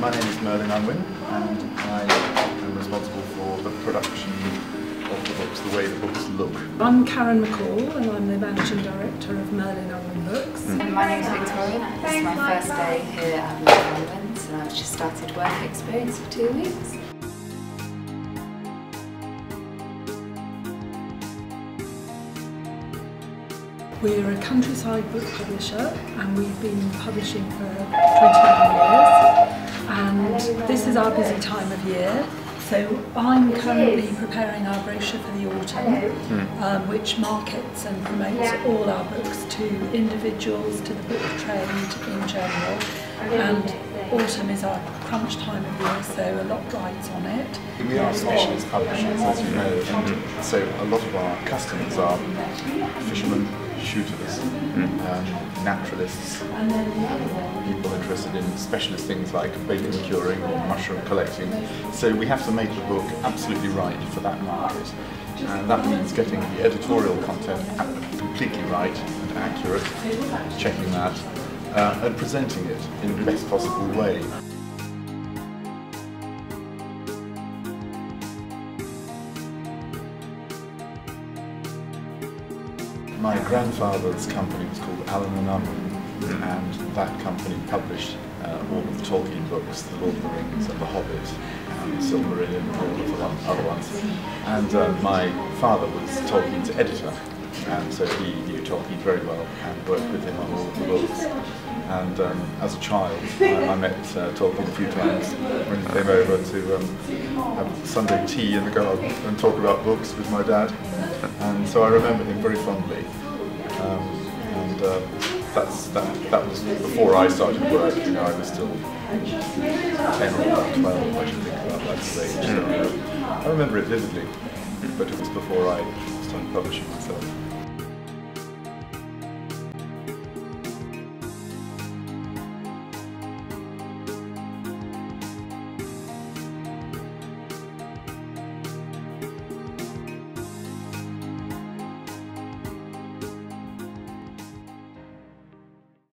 My name is Merlin Unwin and I am responsible for the production of the books, the way the books look. I'm Karen McCall and I'm the Managing Director of Merlin Unwin Books. Mm. My name is Victoria. This is my first day here at Merlin Unwin and I've just started work experience for two weeks. We're a countryside book publisher and we've been publishing for 29 years and this is our busy time of year. So I'm currently preparing our brochure for the autumn um, which markets and promotes all our books to individuals, to the book trade in general. And autumn is our crunch time of year so a lot rides on it. We are specialist publishers as you know. And so a lot of our customers are fishermen, shooters, um, naturalists, people interested in specialist things like bacon curing or mushroom collecting. So we have to make the book absolutely right for that market. And that means getting the editorial content completely right and accurate, checking that, uh, and presenting it in the best possible way. My grandfather's company was called Allen and Unwin, and that company published uh, all of the Tolkien books, The Lord of the Rings and The Hobbit, and Silmarillion and all of the other ones. And uh, my father was Tolkien's editor, and so he knew Tolkien very well and worked with him on all of the books. And um, as a child, I, I met uh, Tolkien a few times when he came over to um, have Sunday tea in the garden and talk about books with my dad. And so I remember him very fondly. Um, and uh, that's, that, that was before I started work, you know, I was still 10 or 12, I should think about that stage. So, uh, I remember it vividly, but it was before I started publishing myself.